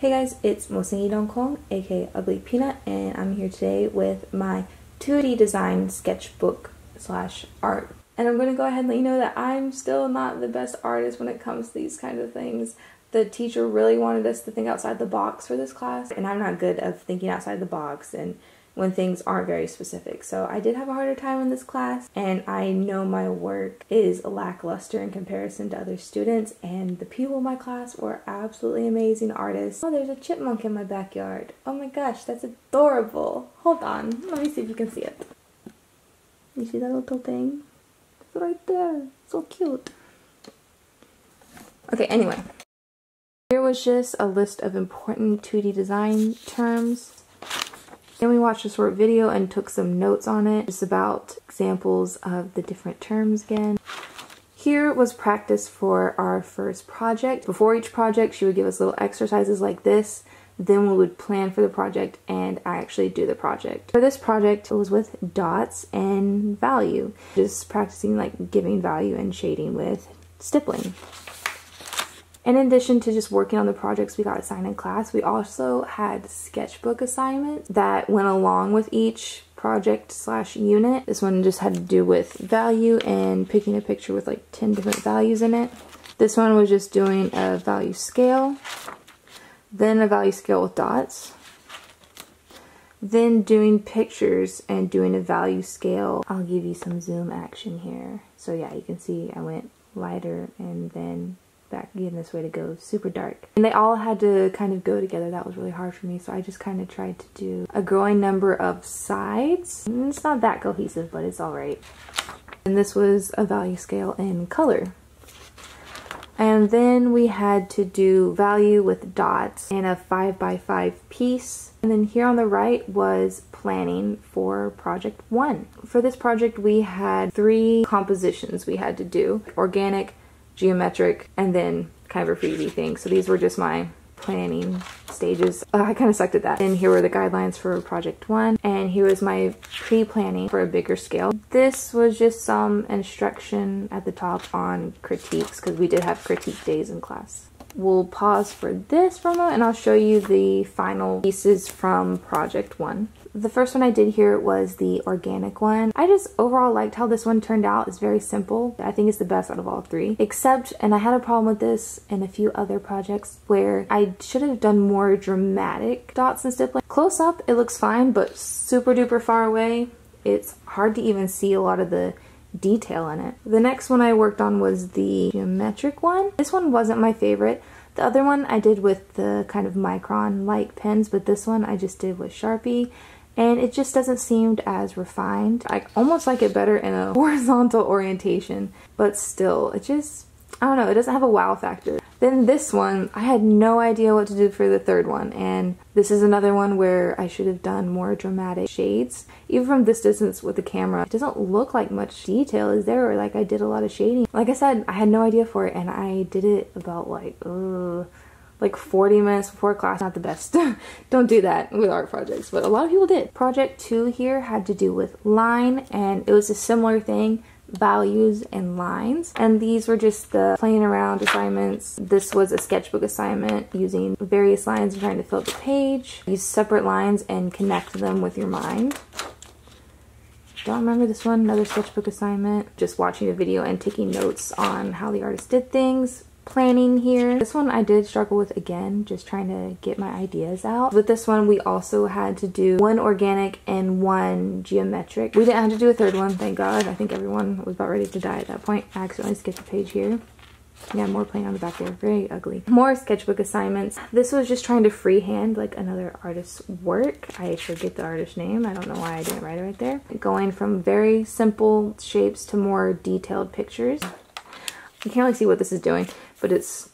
Hey guys, it's Mosengi Kong, aka Ugly Peanut, and I'm here today with my 2D design sketchbook slash art. And I'm going to go ahead and let you know that I'm still not the best artist when it comes to these kinds of things. The teacher really wanted us to think outside the box for this class, and I'm not good at thinking outside the box and when things aren't very specific. So I did have a harder time in this class and I know my work is lackluster in comparison to other students and the people in my class were absolutely amazing artists. Oh, there's a chipmunk in my backyard. Oh my gosh, that's adorable. Hold on, let me see if you can see it. You see that little thing? It's right there. So cute. Okay, anyway. Here was just a list of important 2D design terms then we watched a short video and took some notes on it, just about examples of the different terms again. Here was practice for our first project. Before each project, she would give us little exercises like this. Then we would plan for the project and I actually do the project. For this project, it was with dots and value. Just practicing like giving value and shading with stippling. In addition to just working on the projects we got assigned in class, we also had sketchbook assignments that went along with each project slash unit. This one just had to do with value and picking a picture with like 10 different values in it. This one was just doing a value scale, then a value scale with dots, then doing pictures and doing a value scale. I'll give you some zoom action here. So yeah, you can see I went lighter and then back again this way to go super dark and they all had to kind of go together that was really hard for me so I just kind of tried to do a growing number of sides it's not that cohesive but it's all right and this was a value scale in color and then we had to do value with dots in a 5 by 5 piece. And then here on the right was planning for project one. For this project we had three compositions we had to do. Organic, geometric, and then kind of a freebie thing. So these were just my planning stages. Uh, I kind of sucked at that. And here were the guidelines for project one. And here was my pre-planning for a bigger scale. This was just some instruction at the top on critiques because we did have critique days in class. We'll pause for this for a moment and I'll show you the final pieces from project one. The first one I did here was the organic one. I just overall liked how this one turned out. It's very simple. I think it's the best out of all three. Except, and I had a problem with this in a few other projects where I should have done more dramatic dots and stippling. Close up, it looks fine, but super duper far away, it's hard to even see a lot of the detail in it. The next one I worked on was the geometric one. This one wasn't my favorite. The other one I did with the kind of micron-like pens, but this one I just did with Sharpie and it just doesn't seem as refined. I almost like it better in a horizontal orientation, but still, it just, I don't know, it doesn't have a wow factor. Then this one, I had no idea what to do for the third one, and this is another one where I should have done more dramatic shades. Even from this distance with the camera, it doesn't look like much detail is there, or like I did a lot of shading. Like I said, I had no idea for it, and I did it about like, ugh, like 40 minutes before class. Not the best. Don't do that with art projects, but a lot of people did. Project two here had to do with line and it was a similar thing values and lines and these were just the playing around assignments this was a sketchbook assignment using various lines and trying to fill up the page use separate lines and connect them with your mind don't remember this one another sketchbook assignment just watching a video and taking notes on how the artist did things planning here. This one I did struggle with again, just trying to get my ideas out. With this one, we also had to do one organic and one geometric. We didn't have to do a third one, thank God. I think everyone was about ready to die at that point. I accidentally skipped a page here. Yeah, more playing on the back there. Very ugly. More sketchbook assignments. This was just trying to freehand like another artist's work. I forget the artist name. I don't know why I didn't write it right there. Going from very simple shapes to more detailed pictures. You can't really see what this is doing, but it's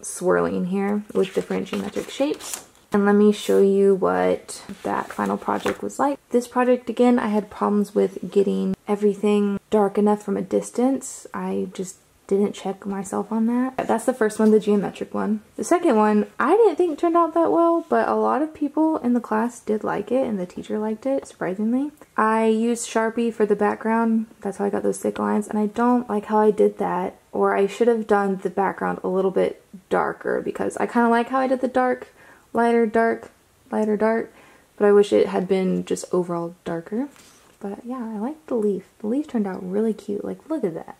swirling here with different geometric shapes. And let me show you what that final project was like. This project, again, I had problems with getting everything dark enough from a distance. I just didn't check myself on that. That's the first one, the geometric one. The second one, I didn't think turned out that well, but a lot of people in the class did like it and the teacher liked it, surprisingly. I used Sharpie for the background. That's how I got those thick lines, and I don't like how I did that. Or I should have done the background a little bit darker because I kind of like how I did the dark lighter, dark, lighter, dark. But I wish it had been just overall darker. But yeah, I like the leaf. The leaf turned out really cute. Like, look at that.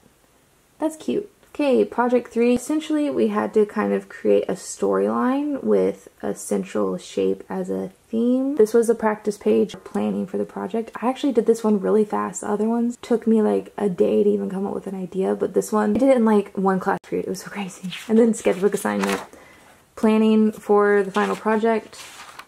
That's cute. Okay, project three. Essentially, we had to kind of create a storyline with a central shape as a theme. This was a practice page planning for the project. I actually did this one really fast. The other ones took me like a day to even come up with an idea, but this one, I did it in like one class period. It was so crazy. And then sketchbook assignment, planning for the final project,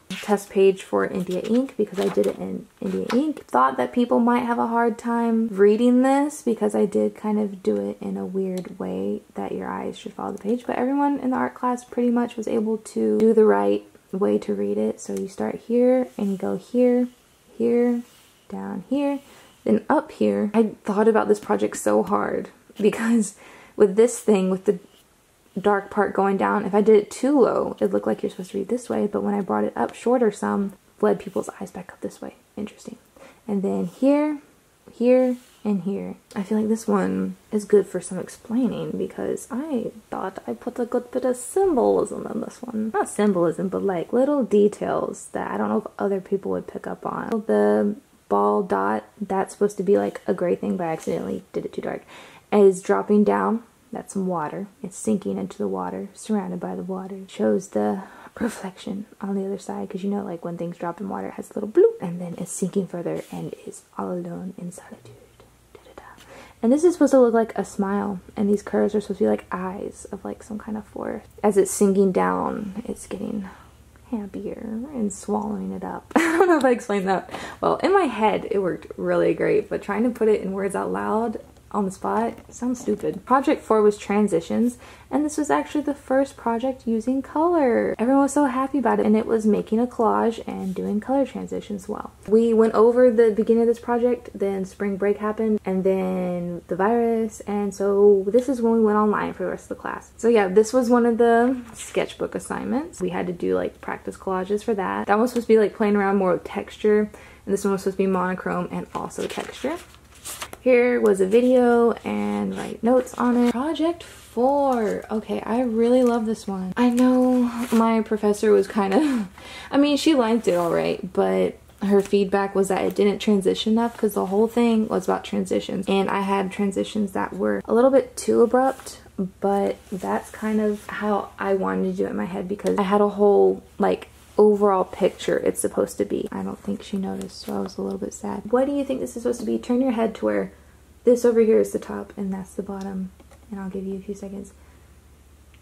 test page for India ink because I did it in India ink. Thought that people might have a hard time reading this because I did kind of do it in a weird way that your eyes should follow the page, but everyone in the art class pretty much was able to do the right way to read it. So you start here and you go here, here, down here, then up here. I thought about this project so hard because with this thing, with the dark part going down. If I did it too low, it looked like you're supposed to read this way, but when I brought it up shorter some, led people's eyes back up this way. Interesting. And then here, here, and here. I feel like this one is good for some explaining because I thought I put a good bit of symbolism in this one. Not symbolism, but like little details that I don't know if other people would pick up on. The ball dot, that's supposed to be like a gray thing, but I accidentally did it too dark, is dropping down that's some water. It's sinking into the water, surrounded by the water. Shows the reflection on the other side because you know like when things drop in water it has a little bloop and then it's sinking further and is all alone in solitude. Da -da -da. And this is supposed to look like a smile and these curves are supposed to be like eyes of like some kind of forest. As it's sinking down, it's getting happier and swallowing it up. I don't know if I explained that. Well, in my head it worked really great, but trying to put it in words out loud on the spot sounds stupid. Project 4 was transitions, and this was actually the first project using color. Everyone was so happy about it, and it was making a collage and doing color transitions well. We went over the beginning of this project, then spring break happened, and then the virus, and so this is when we went online for the rest of the class. So yeah, this was one of the sketchbook assignments. We had to do like practice collages for that. That one was supposed to be like playing around more with texture, and this one was supposed to be monochrome and also texture. Here was a video and write notes on it. Project 4. Okay, I really love this one. I know my professor was kind of, I mean, she liked it alright, but her feedback was that it didn't transition enough because the whole thing was about transitions and I had transitions that were a little bit too abrupt but that's kind of how I wanted to do it in my head because I had a whole like overall picture it's supposed to be. I don't think she noticed, so I was a little bit sad. What do you think this is supposed to be? Turn your head to where this over here is the top and that's the bottom. And I'll give you a few seconds.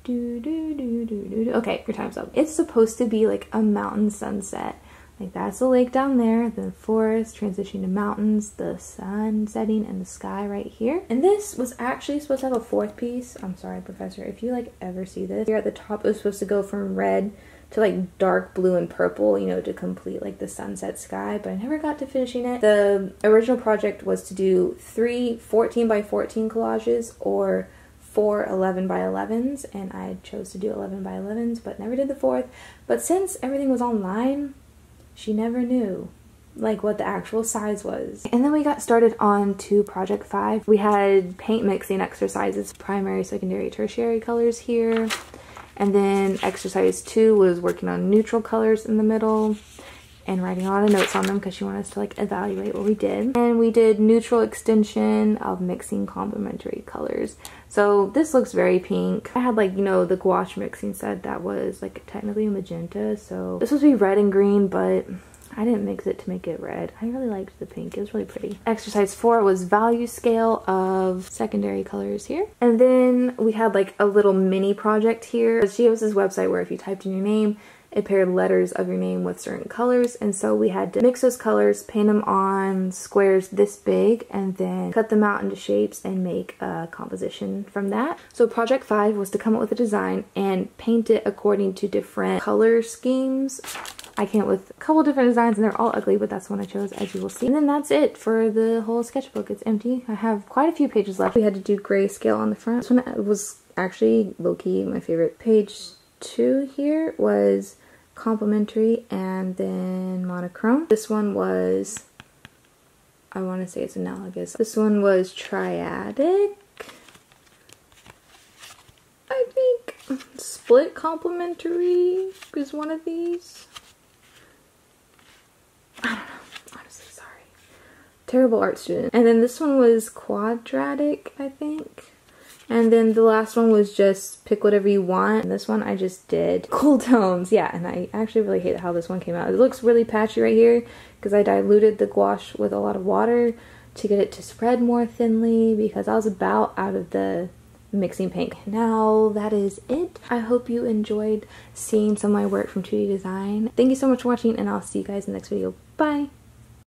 Do, do, do, do, do, do. Okay, your time's up. It's supposed to be like a mountain sunset. Like that's the lake down there, the forest, transitioning to mountains, the sun setting, and the sky right here. And this was actually supposed to have a fourth piece. I'm sorry, professor, if you like ever see this. Here at the top, it was supposed to go from red to like dark blue and purple, you know, to complete like the sunset sky, but I never got to finishing it. The original project was to do three 14 by 14 collages or four 11 by 11s, and I chose to do 11 by 11s, but never did the fourth. But since everything was online, she never knew like what the actual size was. And then we got started on to project five. We had paint mixing exercises, primary, secondary, tertiary colors here. And then exercise two was working on neutral colors in the middle and writing a lot of notes on them because she wanted us to like evaluate what we did. And we did neutral extension of mixing complementary colors. So this looks very pink. I had like, you know, the gouache mixing set that was like technically magenta. So this was be red and green, but I didn't mix it to make it red. I really liked the pink. It was really pretty. Exercise four was value scale of secondary colors here. And then we had like a little mini project here. She has this website where if you typed in your name, it paired letters of your name with certain colors and so we had to mix those colors, paint them on squares this big and then cut them out into shapes and make a composition from that. So project 5 was to come up with a design and paint it according to different color schemes I came up with a couple different designs and they're all ugly, but that's one I chose as you will see. And then that's it for the whole sketchbook. It's empty. I have quite a few pages left. We had to do grayscale on the front. This one was actually low-key my favorite. Page two here was complementary and then monochrome. This one was, I want to say it's analogous. This one was triadic, I think. split complementary is one of these. I don't know. Honestly, sorry. Terrible art student. And then this one was quadratic, I think. And then the last one was just pick whatever you want. And this one I just did cool tones. Yeah, and I actually really hate how this one came out. It looks really patchy right here because I diluted the gouache with a lot of water to get it to spread more thinly because I was about out of the mixing paint. Now that is it. I hope you enjoyed seeing some of my work from 2D Design. Thank you so much for watching and I'll see you guys in the next video. Bye!